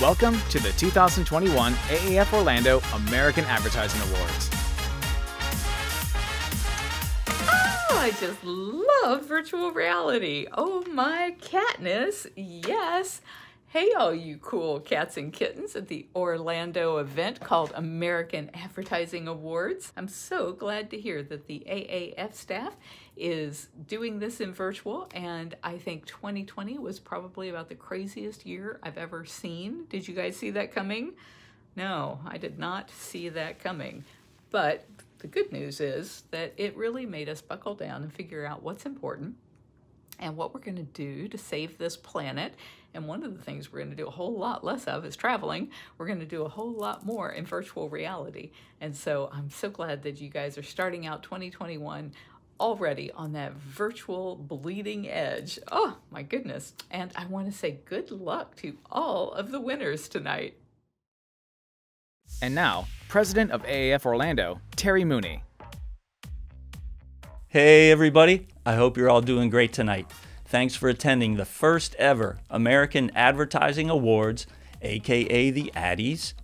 Welcome to the 2021 AAF Orlando American Advertising Awards. Oh, I just love virtual reality. Oh my Katniss, yes. Hey, all you cool cats and kittens at the Orlando event called American Advertising Awards. I'm so glad to hear that the AAF staff is doing this in virtual, and I think 2020 was probably about the craziest year I've ever seen. Did you guys see that coming? No, I did not see that coming. But the good news is that it really made us buckle down and figure out what's important and what we're going to do to save this planet. And one of the things we're going to do a whole lot less of is traveling. We're going to do a whole lot more in virtual reality. And so I'm so glad that you guys are starting out 2021 already on that virtual bleeding edge. Oh my goodness. And I want to say good luck to all of the winners tonight. And now, President of AAF Orlando, Terry Mooney. Hey, everybody. I hope you're all doing great tonight. Thanks for attending the first ever American Advertising Awards, aka the Addies,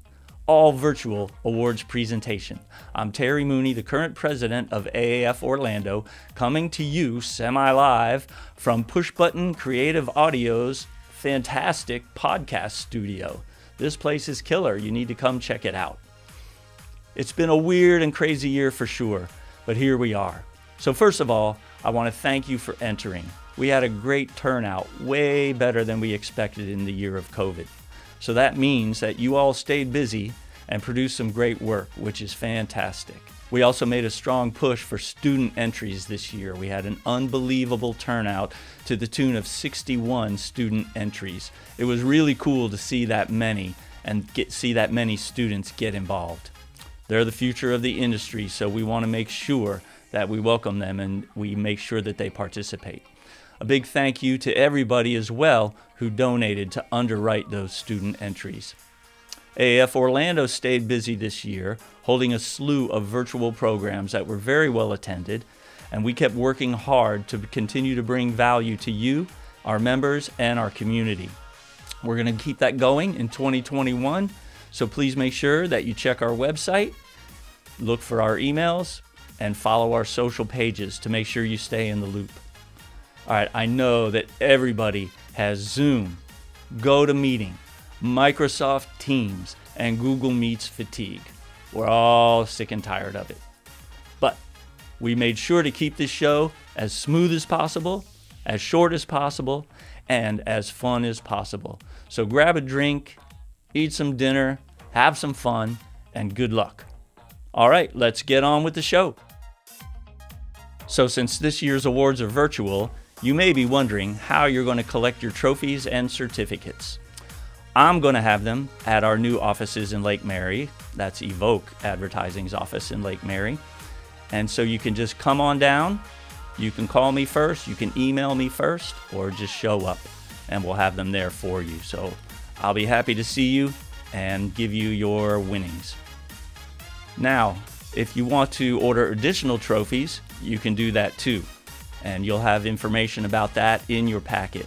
all virtual awards presentation. I'm Terry Mooney, the current president of AAF Orlando, coming to you semi live from Push Button Creative Audio's fantastic podcast studio. This place is killer. You need to come check it out. It's been a weird and crazy year for sure, but here we are. So, first of all, I want to thank you for entering. We had a great turnout, way better than we expected in the year of COVID. So, that means that you all stayed busy and produced some great work, which is fantastic. We also made a strong push for student entries this year. We had an unbelievable turnout to the tune of 61 student entries. It was really cool to see that many and get, see that many students get involved. They're the future of the industry, so we want to make sure that we welcome them and we make sure that they participate. A big thank you to everybody as well who donated to underwrite those student entries. AAF Orlando stayed busy this year, holding a slew of virtual programs that were very well attended, and we kept working hard to continue to bring value to you, our members, and our community. We're going to keep that going in 2021, so please make sure that you check our website, look for our emails, and follow our social pages to make sure you stay in the loop. All right, I know that everybody has Zoom, GoToMeeting, Microsoft Teams, and Google Meets fatigue. We're all sick and tired of it. But we made sure to keep this show as smooth as possible, as short as possible, and as fun as possible. So grab a drink, eat some dinner, have some fun, and good luck. All right, let's get on with the show. So, since this year's awards are virtual, you may be wondering how you're going to collect your trophies and certificates. I'm going to have them at our new offices in Lake Mary. That's Evoke Advertising's office in Lake Mary. And so you can just come on down. You can call me first, you can email me first, or just show up and we'll have them there for you. So I'll be happy to see you and give you your winnings. Now, if you want to order additional trophies, you can do that too. And you'll have information about that in your packet.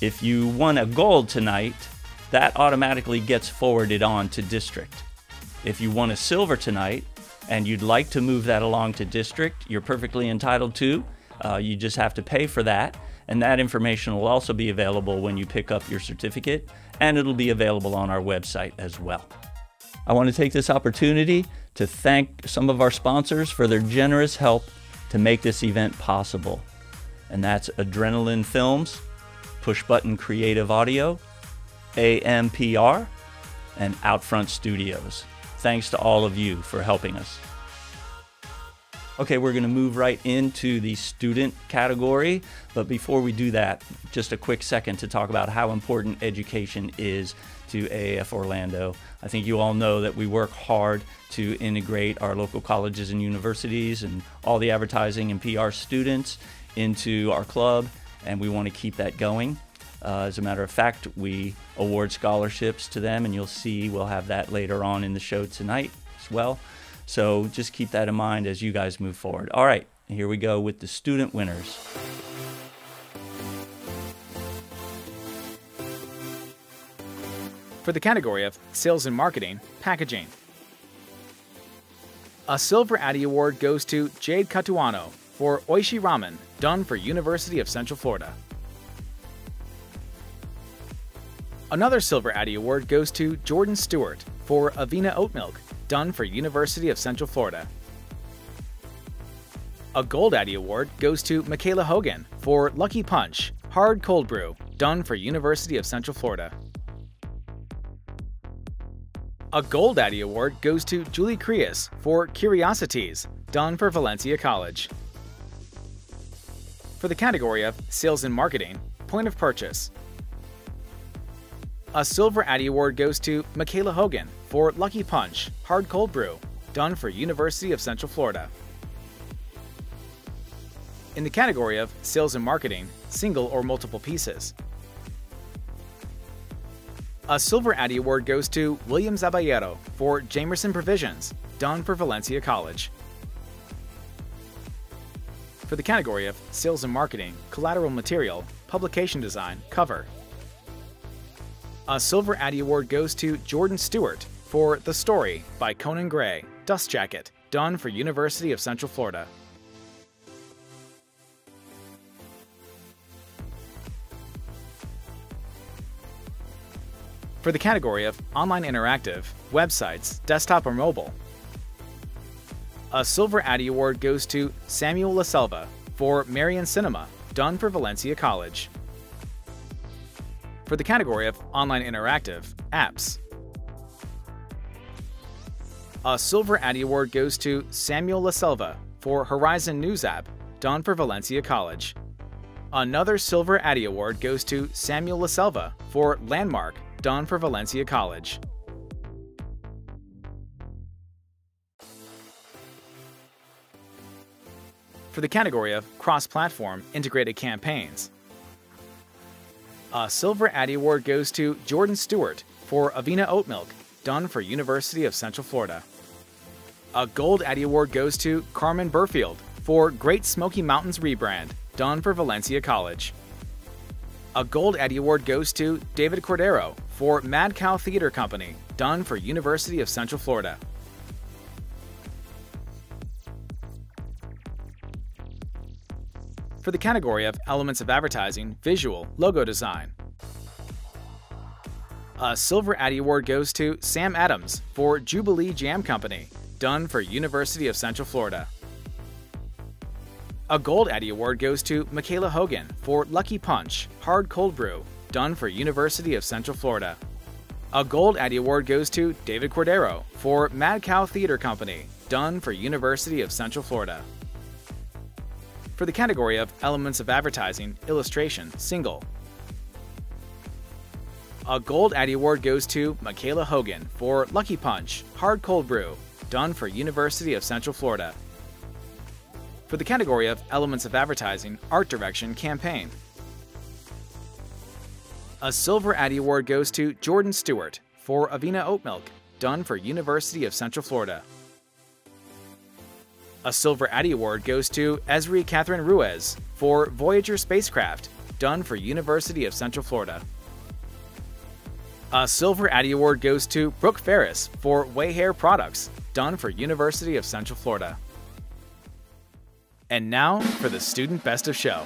If you won a gold tonight, that automatically gets forwarded on to district. If you won a silver tonight and you'd like to move that along to district, you're perfectly entitled to. Uh, you just have to pay for that. And that information will also be available when you pick up your certificate, and it'll be available on our website as well. I want to take this opportunity to thank some of our sponsors for their generous help to make this event possible. And that's Adrenaline Films, Push Button Creative Audio, AMPR, and Outfront Studios. Thanks to all of you for helping us. Okay, we're going to move right into the student category. But before we do that, just a quick second to talk about how important education is to AAF Orlando. I think you all know that we work hard to integrate our local colleges and universities and all the advertising and PR students into our club, and we want to keep that going. Uh, as a matter of fact, we award scholarships to them, and you'll see we'll have that later on in the show tonight as well. So just keep that in mind as you guys move forward. All right, here we go with the student winners. For the category of Sales and Marketing, Packaging. A Silver Addy Award goes to Jade Katuano for Oishi Ramen, done for University of Central Florida. Another Silver Addy Award goes to Jordan Stewart for Avena Oat Milk, done for University of Central Florida. A Gold Addy Award goes to Michaela Hogan for Lucky Punch, Hard Cold Brew, done for University of Central Florida. A Gold Addy Award goes to Julie Crias for Curiosities, done for Valencia College. For the category of Sales and Marketing, Point of Purchase, a Silver Addy Award goes to Michaela Hogan for Lucky Punch Hard Cold Brew, done for University of Central Florida. In the category of Sales and Marketing, Single or Multiple Pieces, a Silver Addy Award goes to William Zaballero for Jamerson Provisions, done for Valencia College. For the category of Sales and Marketing, Collateral Material, Publication Design, Cover, a Silver Addy Award goes to Jordan Stewart for The Story by Conan Gray, Dust Jacket, done for University of Central Florida. For the category of Online Interactive, Websites, Desktop or Mobile, a Silver Addy Award goes to Samuel LaSelva for Marion Cinema, done for Valencia College for the category of Online Interactive Apps. A Silver Addy Award goes to Samuel LaSelva for Horizon News App, done for Valencia College. Another Silver Addy Award goes to Samuel LaSelva for Landmark, done for Valencia College. For the category of Cross Platform Integrated Campaigns, a Silver Addy Award goes to Jordan Stewart for Avena Oat Milk, done for University of Central Florida. A Gold Addy Award goes to Carmen Burfield for Great Smoky Mountains rebrand, done for Valencia College. A Gold Addy Award goes to David Cordero for Mad Cow Theater Company, done for University of Central Florida. for the category of Elements of Advertising, Visual, Logo Design. A Silver Addy Award goes to Sam Adams for Jubilee Jam Company, done for University of Central Florida. A Gold Addy Award goes to Michaela Hogan for Lucky Punch, Hard Cold Brew, done for University of Central Florida. A Gold Addy Award goes to David Cordero for Mad Cow Theater Company, done for University of Central Florida for the category of Elements of Advertising, Illustration, Single. A Gold Addy Award goes to Michaela Hogan for Lucky Punch, Hard Cold Brew, done for University of Central Florida. For the category of Elements of Advertising, Art Direction, Campaign. A Silver Addy Award goes to Jordan Stewart for Avena Oat Milk, done for University of Central Florida. A Silver Addy Award goes to Esri Catherine Ruiz for Voyager spacecraft, done for University of Central Florida. A Silver Addy Award goes to Brooke Ferris for Way Hair Products, done for University of Central Florida. And now for the Student Best of Show.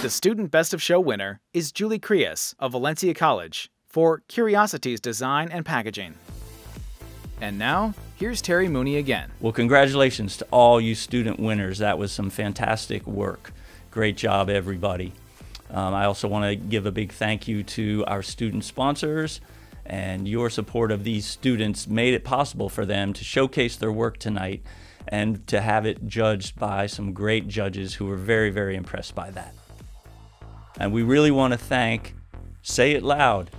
The Student Best of Show winner is Julie Crias of Valencia College for Curiosities Design and Packaging. And now, here's Terry Mooney again. Well, congratulations to all you student winners. That was some fantastic work. Great job, everybody. Um, I also want to give a big thank you to our student sponsors, and your support of these students made it possible for them to showcase their work tonight and to have it judged by some great judges who were very, very impressed by that. And we really want to thank Say It Loud,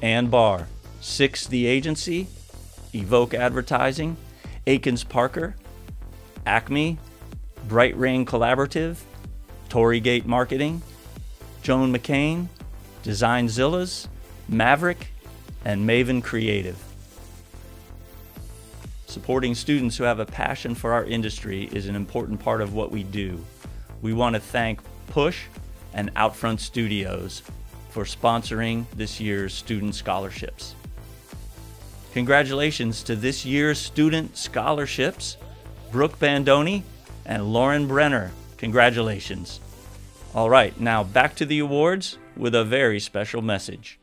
Ann Barr, Six the Agency, Evoke Advertising, Akins Parker, Acme, Bright Rain Collaborative, Torrygate Marketing, Joan McCain, Designzillas, Maverick, and Maven Creative. Supporting students who have a passion for our industry is an important part of what we do. We want to thank Push and Outfront Studios for sponsoring this year's student scholarships. Congratulations to this year's student scholarships, Brooke Bandoni and Lauren Brenner. Congratulations. All right, now back to the awards with a very special message.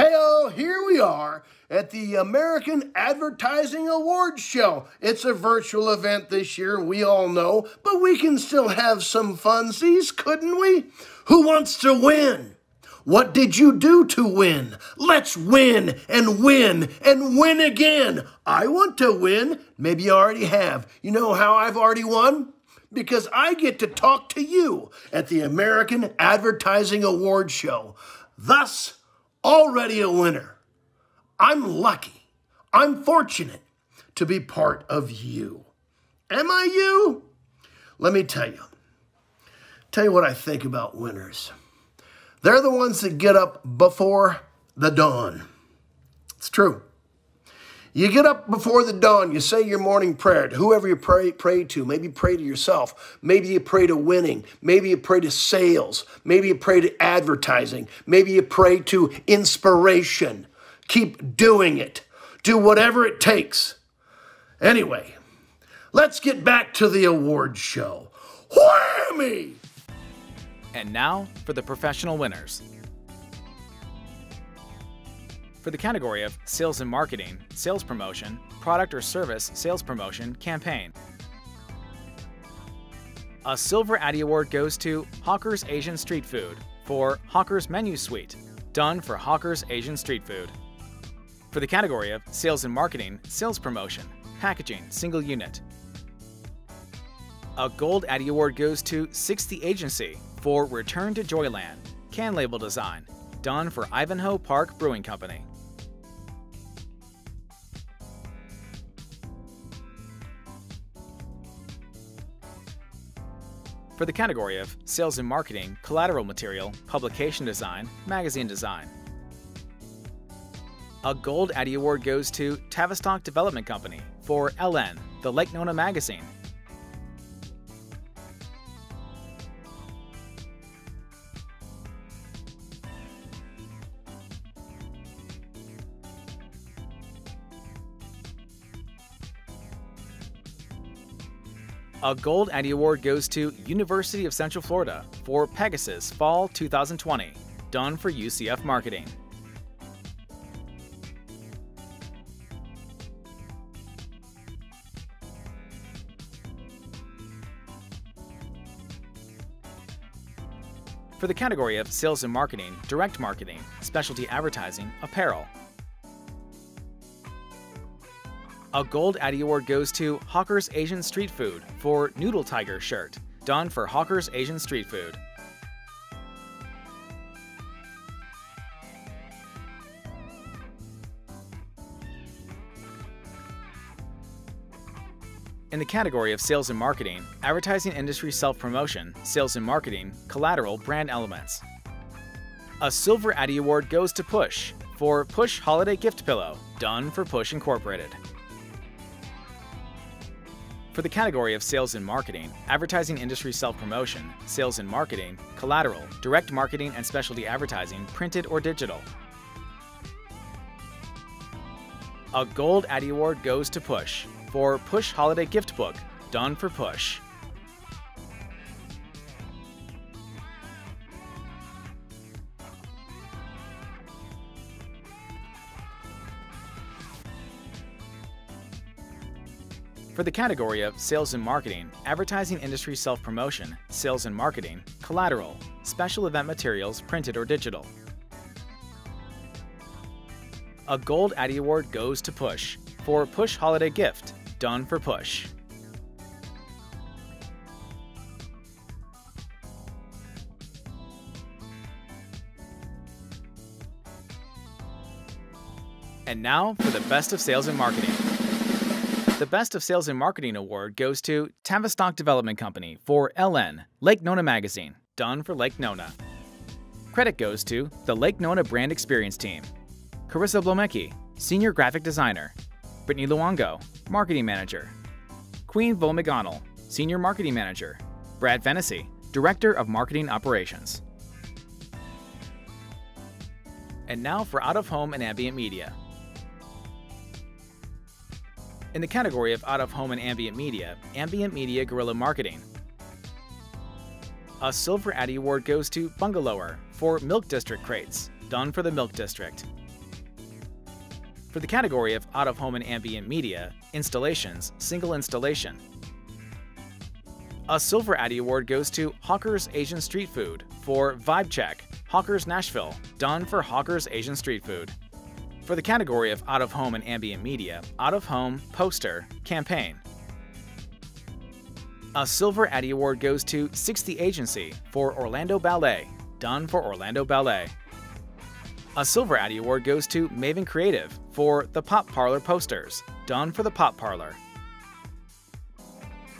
Hey, here we are at the American Advertising Awards Show. It's a virtual event this year, we all know, but we can still have some funsies, couldn't we? Who wants to win? What did you do to win? Let's win and win and win again. I want to win. Maybe you already have. You know how I've already won? Because I get to talk to you at the American Advertising Awards Show. Thus, already a winner. I'm lucky. I'm fortunate to be part of you. Am I you? Let me tell you. Tell you what I think about winners. They're the ones that get up before the dawn. It's true. You get up before the dawn, you say your morning prayer to whoever you pray, pray to. Maybe pray to yourself. Maybe you pray to winning. Maybe you pray to sales. Maybe you pray to advertising. Maybe you pray to inspiration. Keep doing it. Do whatever it takes. Anyway, let's get back to the award show. Whammy! And now for the professional winners. For the category of Sales and Marketing, Sales Promotion, Product or Service Sales Promotion Campaign. A Silver Addy Award goes to Hawker's Asian Street Food for Hawker's Menu Suite, done for Hawker's Asian Street Food. For the category of Sales and Marketing, Sales Promotion, Packaging Single Unit. A Gold Addy Award goes to 60 Agency for Return to Joyland, can label design, done for Ivanhoe Park Brewing Company. For the category of Sales and Marketing, Collateral Material, Publication Design, Magazine Design. A Gold Addy Award goes to Tavistock Development Company for LN, the Lake Nona Magazine, A Gold Addy Award goes to University of Central Florida for Pegasus Fall 2020, done for UCF Marketing. For the category of Sales and Marketing, Direct Marketing, Specialty Advertising, Apparel, A Gold Addy Award goes to Hawker's Asian Street Food for Noodle Tiger shirt, done for Hawker's Asian Street Food. In the category of Sales and Marketing, Advertising Industry Self-Promotion, Sales and Marketing, Collateral Brand Elements. A Silver Addy Award goes to Push for Push Holiday Gift Pillow, done for Push Incorporated. For the category of Sales and Marketing, Advertising Industry Self-Promotion, Sales and Marketing, Collateral, Direct Marketing and Specialty Advertising, Printed or Digital. A Gold Addy Award goes to Push for Push Holiday Gift Book, done for Push. For the category of Sales and Marketing, Advertising Industry Self-Promotion, Sales and Marketing, Collateral, Special Event Materials Printed or Digital. A Gold Addy Award goes to Push for Push Holiday Gift, done for Push. And now for the best of sales and marketing. The Best of Sales and Marketing Award goes to Tavistock Development Company for LN, Lake Nona Magazine, done for Lake Nona. Credit goes to the Lake Nona Brand Experience Team, Carissa Blomecki, Senior Graphic Designer, Brittany Luongo, Marketing Manager, Queen Vo McGonnell, Senior Marketing Manager, Brad Fennessy, Director of Marketing Operations. And now for out of home and ambient media. In the category of out of home and ambient media, ambient media guerrilla marketing. A Silver Addy Award goes to Bungalower for Milk District crates, done for the Milk District. For the category of out of home and ambient media, installations, single installation. A Silver Addy Award goes to Hawker's Asian Street Food for Vibe Check, Hawker's Nashville, done for Hawker's Asian Street Food. For the category of out of home and ambient media, out of home, poster, campaign. A Silver Addy Award goes to 60 Agency for Orlando Ballet, done for Orlando Ballet. A Silver Addy Award goes to Maven Creative for the Pop Parlor posters, done for the Pop Parlor.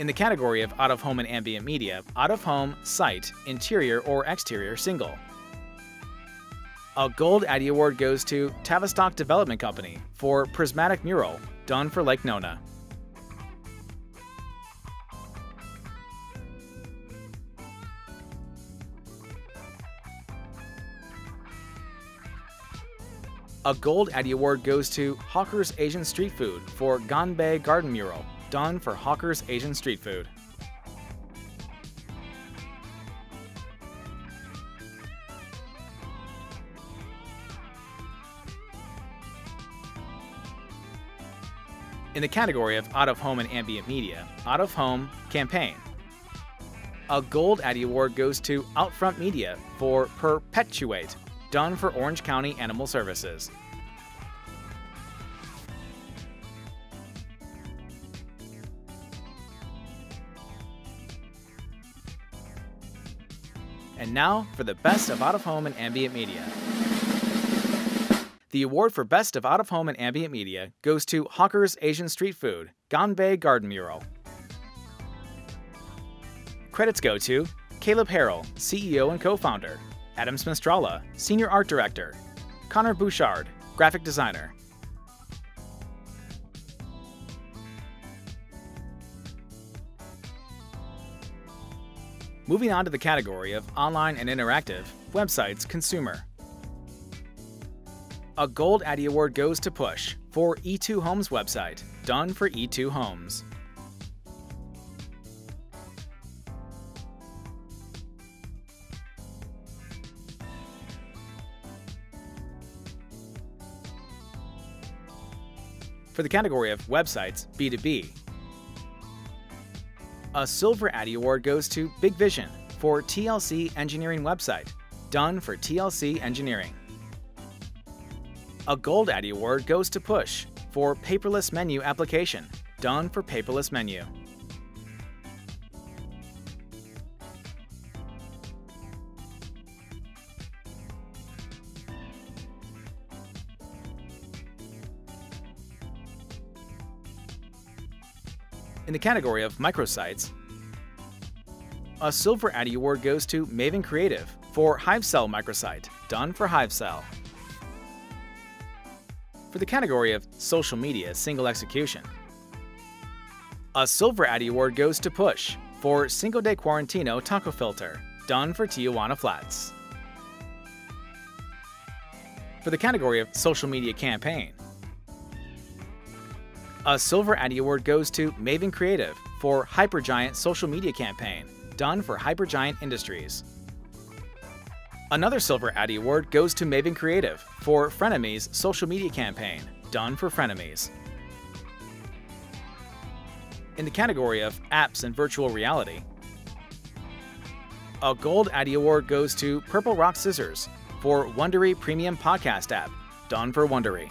In the category of out of home and ambient media, out of home, site, interior or exterior single. A Gold Addy Award goes to Tavistock Development Company for Prismatic Mural, done for Lake Nona. A Gold Addy Award goes to Hawker's Asian Street Food for Ganbei Garden Mural, done for Hawker's Asian Street Food. In the category of out of home and ambient media, out of home campaign. A Gold Addy Award goes to Outfront Media for Perpetuate, done for Orange County Animal Services. And now for the best of out of home and ambient media. The award for Best of Out of Home and Ambient Media goes to Hawker's Asian Street Food, Ganbei Garden Mural. Credits go to Caleb Harrell, CEO and co founder, Adam Smith-Strala, Senior Art Director, Connor Bouchard, Graphic Designer. Moving on to the category of online and interactive, websites, consumer. A Gold Addy Award goes to Push for E2 Homes website, done for E2 Homes. For the category of websites, B2B, a Silver Addy Award goes to Big Vision for TLC Engineering website, done for TLC Engineering. A Gold Addy Award goes to Push for Paperless Menu application, done for Paperless Menu. In the category of microsites, a Silver Addy Award goes to Maven Creative for HiveCell microsite, done for HiveCell. For the category of social media single execution, a Silver Addy Award goes to Push for Cinco de Quarantino Taco Filter, done for Tijuana Flats. For the category of social media campaign, a Silver Addy Award goes to Maven Creative for Hypergiant Social Media Campaign, done for Hypergiant Industries. Another Silver Addy Award goes to Maven Creative for Frenemies Social Media Campaign, done for Frenemies. In the category of Apps and Virtual Reality, a Gold Addy Award goes to Purple Rock Scissors for Wondery Premium Podcast App, done for Wondery.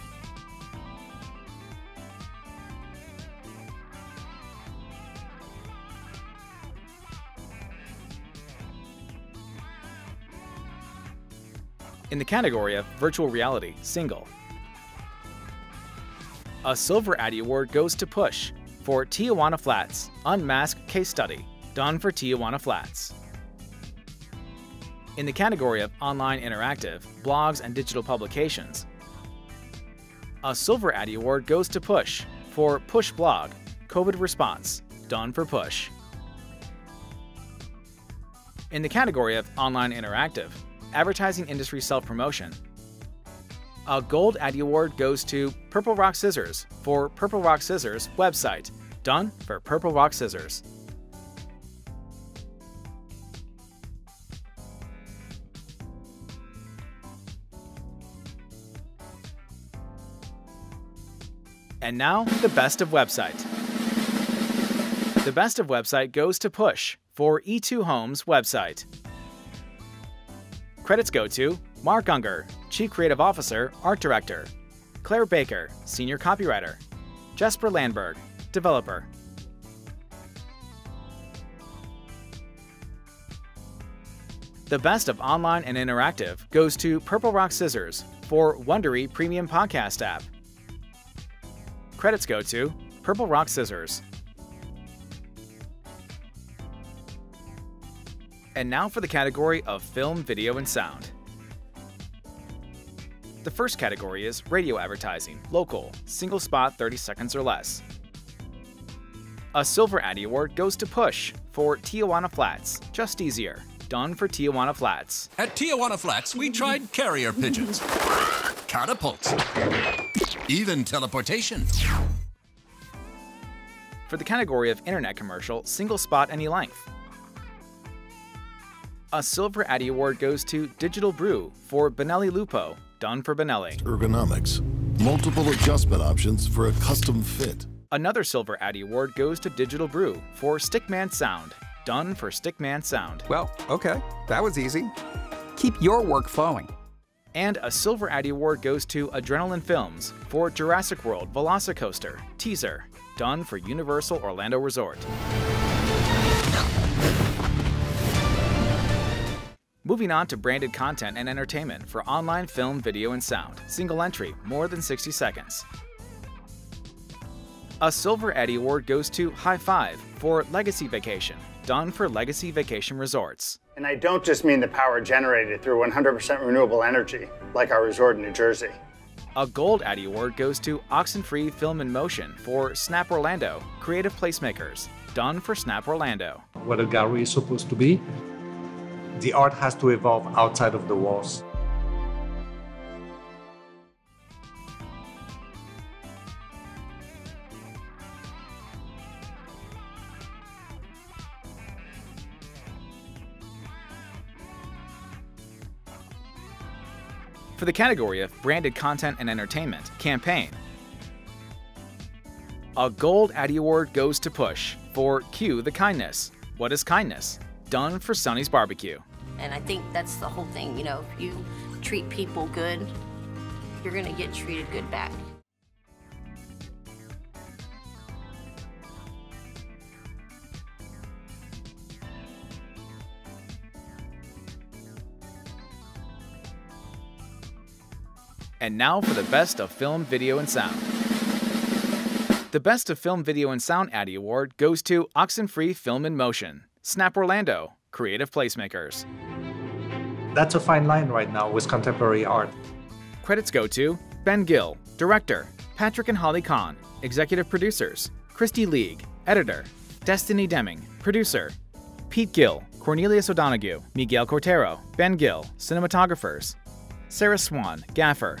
In the category of Virtual Reality Single. A Silver Addy Award goes to Push for Tijuana Flats Unmasked Case Study, done for Tijuana Flats. In the category of Online Interactive, Blogs and Digital Publications, a Silver Addy Award goes to Push for Push Blog COVID Response, done for Push. In the category of Online Interactive, Advertising Industry Self Promotion. A Gold Addy Award goes to Purple Rock Scissors for Purple Rock Scissors website, done for Purple Rock Scissors. And now, the best of website. The best of website goes to Push for E2 Homes website. Credits go to Mark Unger, Chief Creative Officer, Art Director, Claire Baker, Senior Copywriter, Jesper Landberg, Developer. The best of online and interactive goes to Purple Rock Scissors for Wondery Premium Podcast app. Credits go to Purple Rock Scissors. And now for the category of film, video, and sound. The first category is radio advertising, local, single spot 30 seconds or less. A Silver Addy Award goes to Push for Tijuana Flats, just easier, done for Tijuana Flats. At Tijuana Flats, we tried carrier pigeons, catapults, even teleportation. For the category of internet commercial, single spot any length. A Silver Addy Award goes to Digital Brew for Benelli Lupo, done for Benelli. Ergonomics. Multiple adjustment options for a custom fit. Another Silver Addy Award goes to Digital Brew for Stickman Sound, done for Stickman Sound. Well, okay, that was easy. Keep your work flowing. And a Silver Addy Award goes to Adrenaline Films for Jurassic World Velocicoaster, teaser, done for Universal Orlando Resort. Moving on to branded content and entertainment for online film, video, and sound. Single entry, more than 60 seconds. A Silver Addy Award goes to High Five for Legacy Vacation, done for Legacy Vacation Resorts. And I don't just mean the power generated through 100% renewable energy, like our resort in New Jersey. A Gold Addy Award goes to Oxenfree Film in Motion for Snap Orlando, Creative Placemakers, done for Snap Orlando. What a gallery is supposed to be. The art has to evolve outside of the walls. For the category of branded content and entertainment, campaign. A Gold Addy Award goes to Push for Cue the Kindness. What is kindness? Done for Sonny's Barbecue. And I think that's the whole thing, you know, if you treat people good, you're gonna get treated good back. And now for the best of film, video, and sound. The Best of Film, Video, and Sound Addy Award goes to Oxenfree Film in Motion, Snap Orlando, Creative Placemakers. That's a fine line right now with contemporary art. Credits go to Ben Gill, Director, Patrick and Holly Kahn, Executive Producers, Christy League, Editor, Destiny Deming, Producer, Pete Gill, Cornelius O'Donoghue, Miguel Cortero, Ben Gill, Cinematographers, Sarah Swan, Gaffer,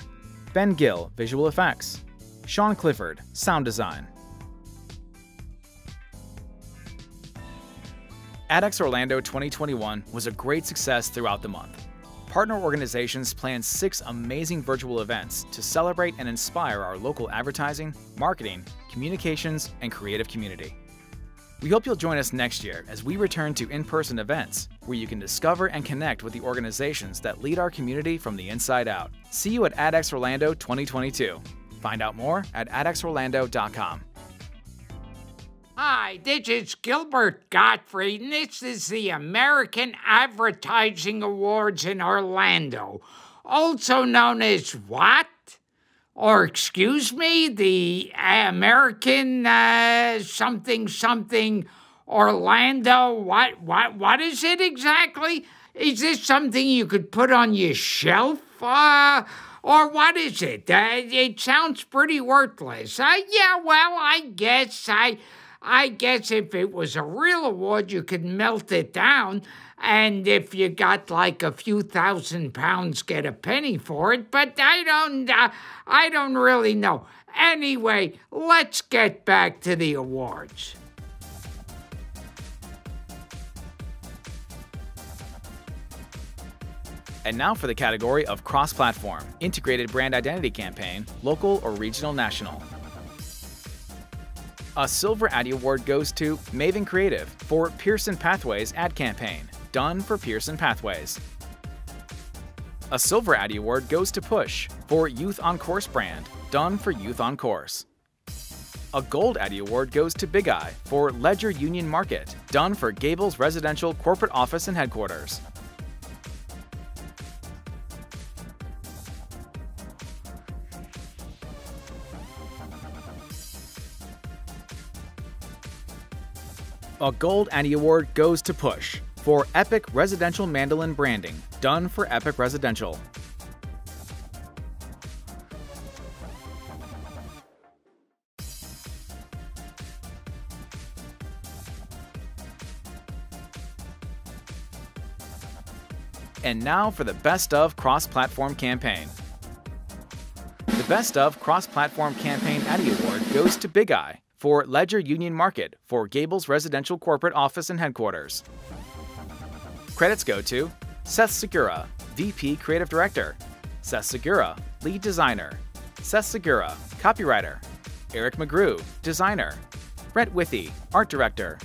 Ben Gill, Visual Effects, Sean Clifford, Sound Design. ADX Orlando 2021 was a great success throughout the month. Partner organizations planned six amazing virtual events to celebrate and inspire our local advertising, marketing, communications, and creative community. We hope you'll join us next year as we return to in person events where you can discover and connect with the organizations that lead our community from the inside out. See you at ADX Orlando 2022. Find out more at adxorlando.com. Hi, this is Gilbert Gottfried, and this is the American Advertising Awards in Orlando, also known as what? Or excuse me, the American uh, something something Orlando. What what what is it exactly? Is this something you could put on your shelf? Uh, or what is it? Uh, it sounds pretty worthless. Uh, yeah, well, I guess I. I guess if it was a real award, you could melt it down. And if you got like a few thousand pounds, get a penny for it. But I don't, uh, I don't really know. Anyway, let's get back to the awards. And now for the category of cross platform, integrated brand identity campaign, local or regional national. A Silver Addy Award goes to Maven Creative for Pearson Pathways ad campaign, done for Pearson Pathways. A Silver Addy Award goes to Push for Youth on Course brand, done for Youth on Course. A Gold Addy Award goes to Big Eye for Ledger Union Market, done for Gables Residential Corporate Office and Headquarters. A Gold Addy Award goes to Push for Epic Residential Mandolin Branding, done for Epic Residential. And now for the Best of Cross Platform Campaign. The Best of Cross Platform Campaign Addy Award goes to Big Eye for Ledger Union Market for Gables Residential Corporate Office and Headquarters. Credits go to Seth Segura, VP Creative Director, Seth Segura, Lead Designer, Seth Segura, Copywriter, Eric McGrew, Designer, Brett Withy, Art Director,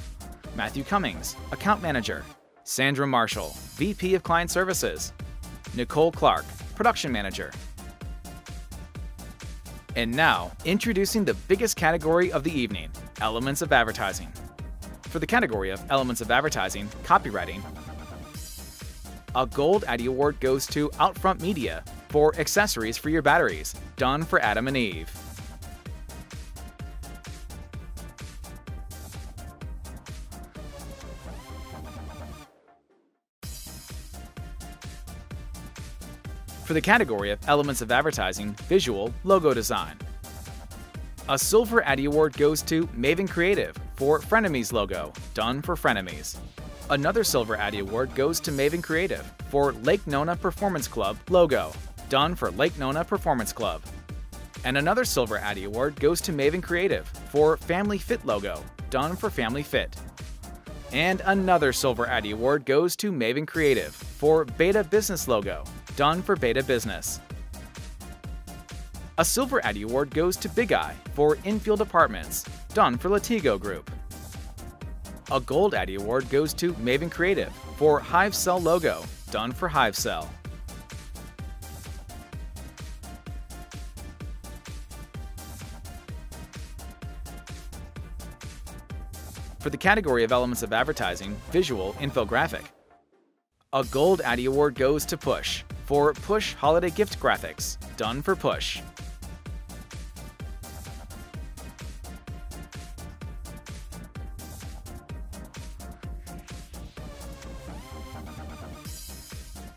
Matthew Cummings, Account Manager, Sandra Marshall, VP of Client Services, Nicole Clark, Production Manager. And now, introducing the biggest category of the evening Elements of Advertising. For the category of Elements of Advertising, Copywriting, a Gold Addy Award goes to Outfront Media for Accessories for Your Batteries, done for Adam and Eve. For the category of Elements of Advertising, Visual, Logo Design. A Silver Addy Award goes to Maven Creative for Frenemies logo, done for Frenemies. Another Silver Addy Award goes to Maven Creative for Lake Nona Performance Club logo, done for Lake Nona Performance Club. And another Silver Addy Award goes to Maven Creative for Family Fit logo, done for Family Fit. And another Silver Addy Award goes to Maven Creative for Beta Business logo, done for Beta Business. A Silver Addy Award goes to Big Eye for Infield Apartments, done for Latigo Group. A Gold Addy Award goes to Maven Creative for Hive Cell logo, done for Hive Cell. For the category of elements of advertising, visual, infographic. A Gold Addy Award goes to Push for Push Holiday Gift Graphics, done for Push.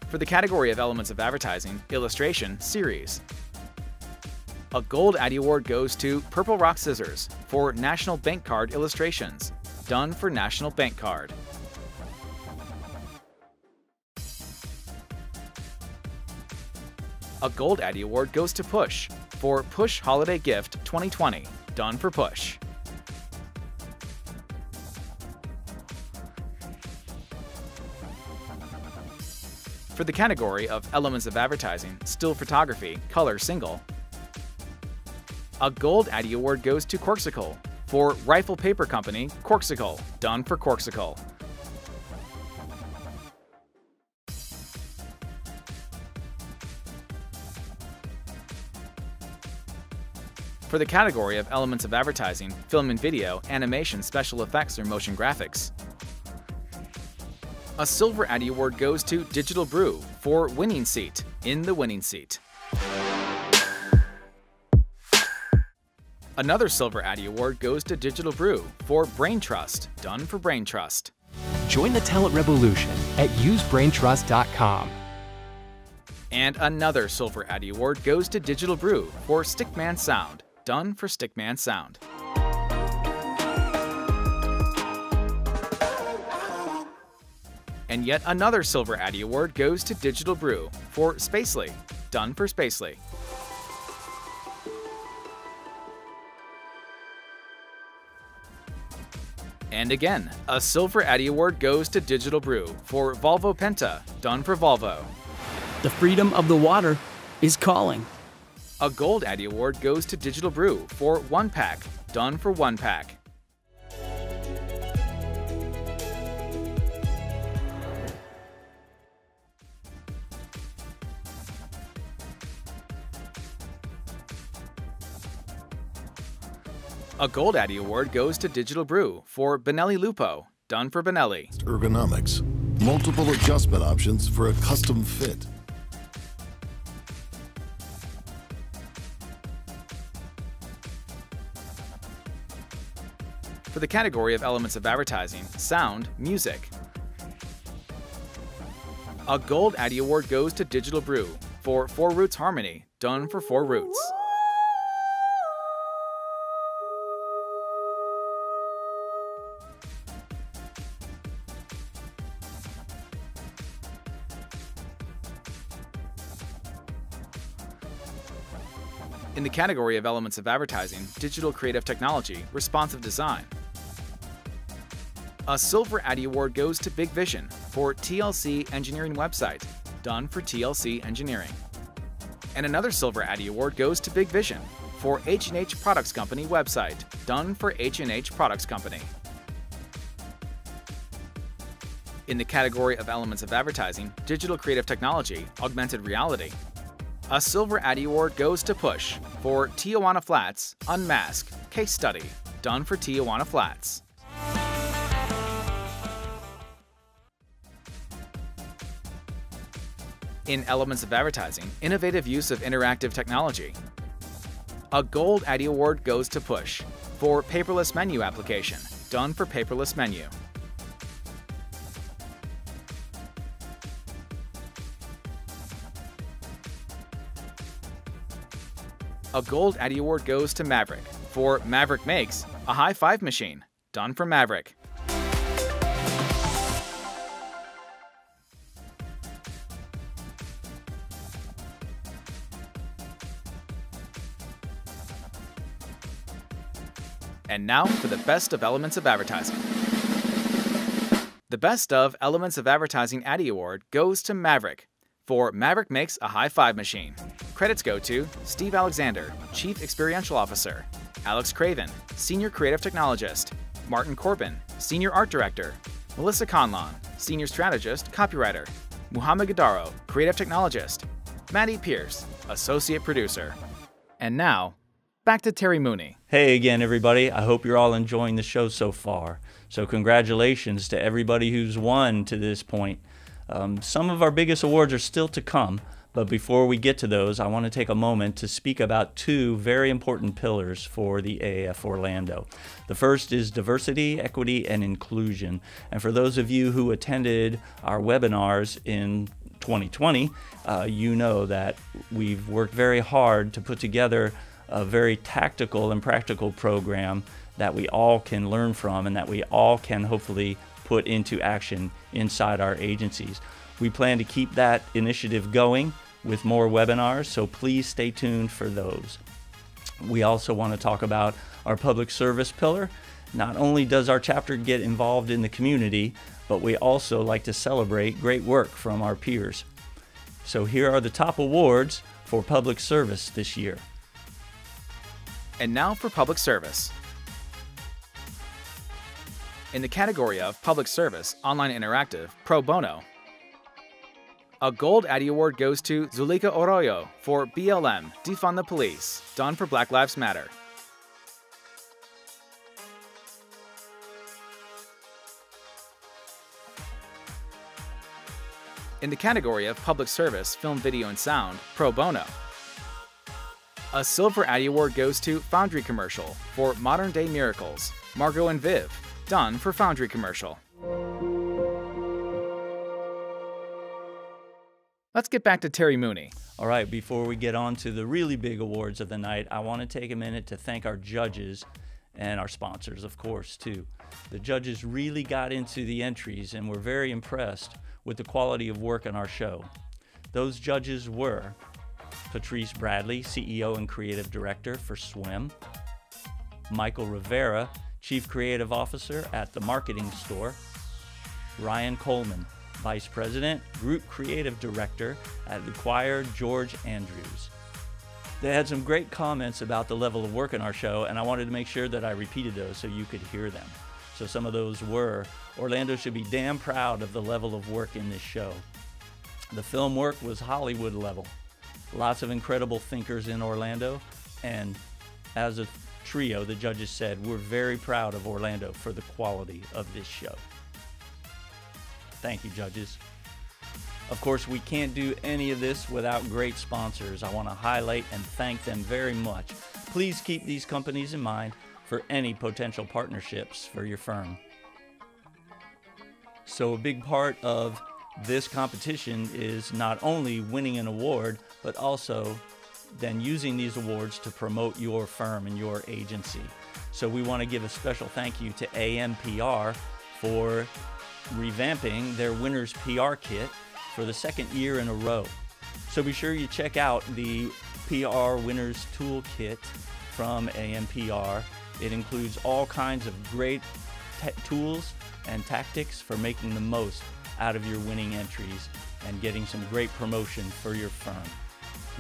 For the category of elements of advertising, illustration, series. A Gold Addy Award goes to Purple Rock Scissors for National Bank Card illustrations, done for National Bank Card. A Gold Addy Award goes to Push for Push Holiday Gift 2020, done for Push. For the category of Elements of Advertising, Still Photography, Color Single, a Gold Addy Award goes to Corkcicle for Rifle Paper Company, Corkcicle, done for Corkcicle. For the category of Elements of Advertising, Film and Video, Animation, Special Effects, or Motion Graphics, a Silver Addy Award goes to Digital Brew for Winning Seat in the Winning Seat. Another Silver Addy Award goes to Digital Brew for Brain Trust, done for Brain Trust. Join the talent revolution at usebraintrust.com. And another Silver Addy Award goes to Digital Brew for Stickman Sound, done for Stickman Sound. And yet another Silver Addy Award goes to Digital Brew for Spacely, done for Spacely. And again, a Silver Addy Award goes to Digital Brew for Volvo Penta, done for Volvo. The freedom of the water is calling. A Gold Addy Award goes to Digital Brew for One Pack, done for One Pack. A Gold Addy Award goes to Digital Brew for Benelli Lupo, done for Benelli. Ergonomics. Multiple adjustment options for a custom fit. For the category of elements of advertising, sound, music. A Gold Addy Award goes to Digital Brew for Four Roots Harmony, done for Four Roots. In the category of elements of advertising, digital creative technology, responsive design. A Silver Addy Award goes to Big Vision for TLC Engineering website, done for TLC Engineering. And another Silver Addy Award goes to Big Vision for H&H Products Company website, done for H&H Products Company. In the category of elements of advertising, digital creative technology, augmented reality, a Silver Addy Award goes to Push for Tijuana Flats Unmask Case Study, done for Tijuana Flats. In Elements of Advertising, innovative use of interactive technology. A Gold Addy Award goes to Push for Paperless Menu application, done for Paperless Menu. A Gold Addy Award goes to Maverick for Maverick Makes a High Five Machine, done for Maverick. Now for the best of Elements of Advertising. The Best of Elements of Advertising Addy Award goes to Maverick for Maverick Makes a High Five Machine. Credits go to Steve Alexander, Chief Experiential Officer, Alex Craven, Senior Creative Technologist, Martin Corbin, Senior Art Director, Melissa Conlon, Senior Strategist, Copywriter, Muhammad Gadaro, Creative Technologist, Maddie Pierce, Associate Producer. And now, back to Terry Mooney. Hey again, everybody. I hope you're all enjoying the show so far. So, congratulations to everybody who's won to this point. Um, some of our biggest awards are still to come, but before we get to those, I want to take a moment to speak about two very important pillars for the AAF Orlando. The first is diversity, equity, and inclusion. And for those of you who attended our webinars in 2020, uh, you know that we've worked very hard to put together a very tactical and practical program that we all can learn from and that we all can hopefully put into action inside our agencies. We plan to keep that initiative going with more webinars, so please stay tuned for those. We also want to talk about our public service pillar. Not only does our chapter get involved in the community, but we also like to celebrate great work from our peers. So here are the top awards for public service this year. And now for public service. In the category of Public Service, Online Interactive, Pro Bono, a Gold Addy Award goes to Zulika Arroyo for BLM, Defund the Police, done for Black Lives Matter. In the category of Public Service, Film, Video, and Sound, Pro Bono, a Silver Addy Award goes to Foundry Commercial for Modern Day Miracles, Margot and Viv, done for Foundry Commercial. Let's get back to Terry Mooney. All right, before we get on to the really big awards of the night, I want to take a minute to thank our judges and our sponsors, of course, too. The judges really got into the entries and were very impressed with the quality of work on our show. Those judges were Patrice Bradley, CEO and Creative Director for Swim, Michael Rivera, Chief Creative Officer at the Marketing Store, Ryan Coleman, Vice President, Group Creative Director at the Choir George Andrews. They had some great comments about the level of work in our show, and I wanted to make sure that I repeated those so you could hear them. So some of those were Orlando should be damn proud of the level of work in this show. The film work was Hollywood level. Lots of incredible thinkers in Orlando, and as a trio, the judges said, we're very proud of Orlando for the quality of this show. Thank you, judges. Of course, we can't do any of this without great sponsors. I want to highlight and thank them very much. Please keep these companies in mind for any potential partnerships for your firm. So, a big part of this competition is not only winning an award, but also then using these awards to promote your firm and your agency. So, we want to give a special thank you to AMPR for revamping their winner's PR kit for the second year in a row. So be sure you check out the PR Winners Toolkit from AMPR. It includes all kinds of great tools and tactics for making the most out of your winning entries and getting some great promotion for your firm.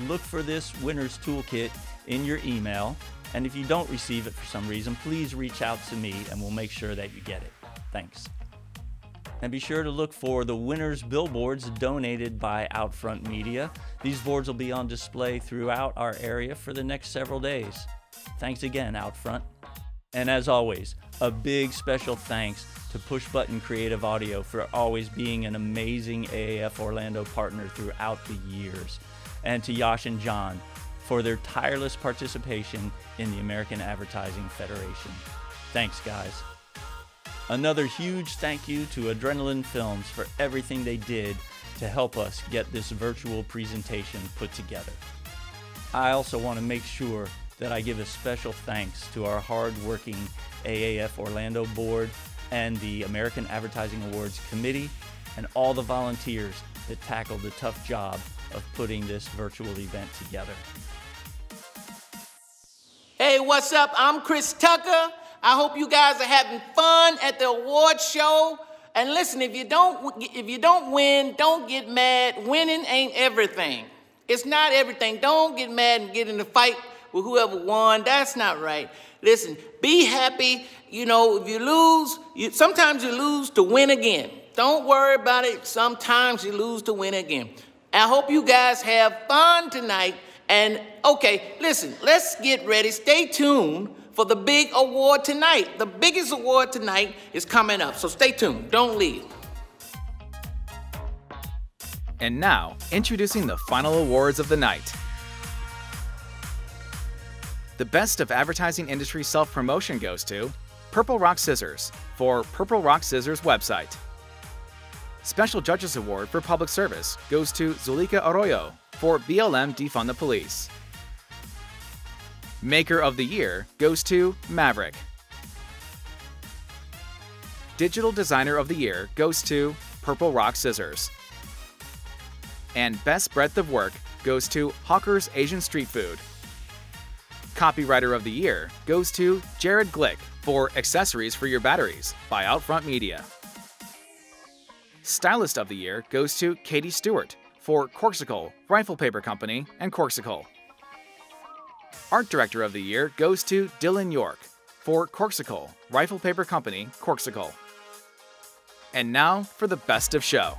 Look for this Winners Toolkit in your email, and if you don't receive it for some reason, please reach out to me and we'll make sure that you get it. Thanks. And be sure to look for the winners' billboards donated by Outfront Media. These boards will be on display throughout our area for the next several days. Thanks again, Outfront. And as always, a big special thanks to Push Button Creative Audio for always being an amazing AAF Orlando partner throughout the years, and to Yash and John for their tireless participation in the American Advertising Federation. Thanks, guys. Another huge thank you to Adrenaline Films for everything they did to help us get this virtual presentation put together. I also want to make sure that I give a special thanks to our hard-working AAF Orlando board and the American Advertising Awards Committee and all the volunteers that tackled the tough job of putting this virtual event together. Hey, what's up? I'm Chris Tucker. I hope you guys are having fun at the award show. And listen, if you don't if you don't win, don't get mad. Winning ain't everything. It's not everything. Don't get mad and get in a fight with whoever won. That's not right. Listen, be happy. You know, if you lose, you, sometimes you lose to win again. Don't worry about it. Sometimes you lose to win again. I hope you guys have fun tonight. And okay, listen, let's get ready. Stay tuned for the big award tonight. The biggest award tonight is coming up, so stay tuned. Don't leave. And now, introducing the final awards of the night. The Best of Advertising Industry Self Promotion goes to Purple Rock Scissors for Purple Rock Scissors website. Special Judges Award for Public Service goes to Zulika Arroyo for BLM Defund the Police. Maker of the Year goes to Maverick. Digital Designer of the Year goes to Purple Rock Scissors. And Best Breadth of Work goes to Hawker's Asian Street Food. Copywriter of the Year goes to Jared Glick for Accessories for Your Batteries by Outfront Media. Stylist of the Year goes to Katie Stewart for Corkcicle, Rifle Paper Company, and Corkcicle. Art Director of the Year goes to Dylan York for Corkcicle, Rifle Paper Company, Corkcicle. And now for the Best of Show.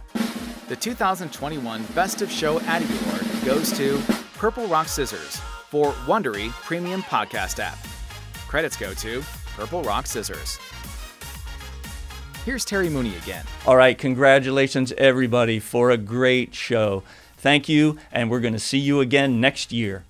The 2021 Best of Show Addy Award goes to Purple Rock Scissors for Wondery Premium Podcast app. Credits go to Purple Rock Scissors. Here's Terry Mooney again. All right, congratulations everybody for a great show. Thank you, and we're going to see you again next year.